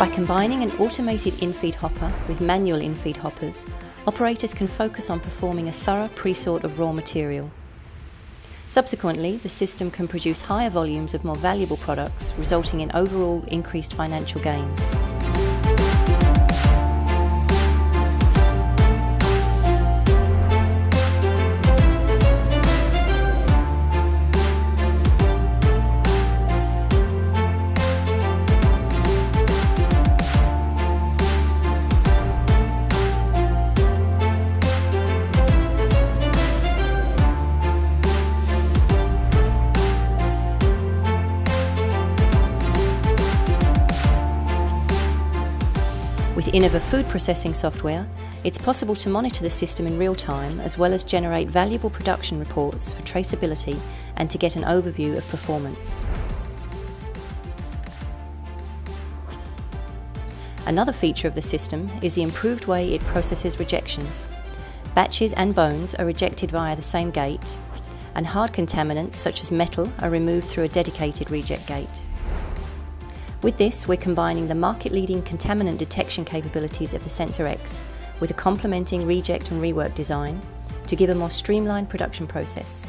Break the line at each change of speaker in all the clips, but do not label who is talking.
By combining an automated infeed hopper with manual infeed hoppers, operators can focus on performing a thorough pre-sort of raw material. Subsequently, the system can produce higher volumes of more valuable products, resulting in overall increased financial gains. With Innova food processing software, it's possible to monitor the system in real time as well as generate valuable production reports for traceability and to get an overview of performance. Another feature of the system is the improved way it processes rejections. Batches and bones are rejected via the same gate, and hard contaminants such as metal are removed through a dedicated reject gate. With this, we're combining the market-leading contaminant detection capabilities of the SensorX with a complementing reject and rework design to give a more streamlined production process.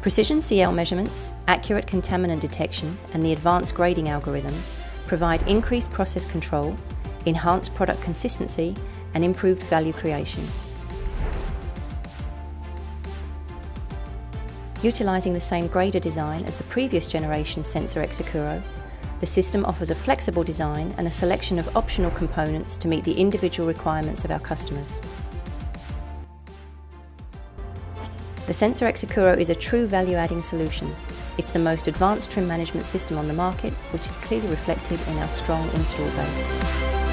Precision CL measurements, accurate contaminant detection and the advanced grading algorithm provide increased process control, enhanced product consistency and improved value creation. Utilising the same grader design as the previous generation SensorX Accuro, the system offers a flexible design and a selection of optional components to meet the individual requirements of our customers. The SensorX Accuro is a true value-adding solution. It's the most advanced trim management system on the market, which is clearly reflected in our strong install base.